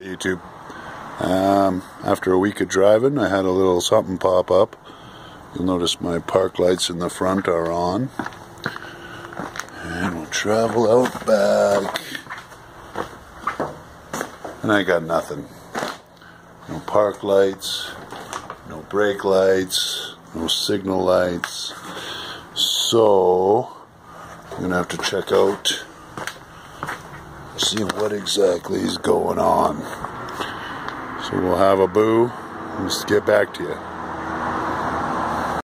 YouTube. Um, after a week of driving, I had a little something pop up. You'll notice my park lights in the front are on. And we'll travel out back. And I got nothing. No park lights, no brake lights, no signal lights. So, I'm going to have to check out see what exactly is going on. So we'll have a boo. Let's get back to you.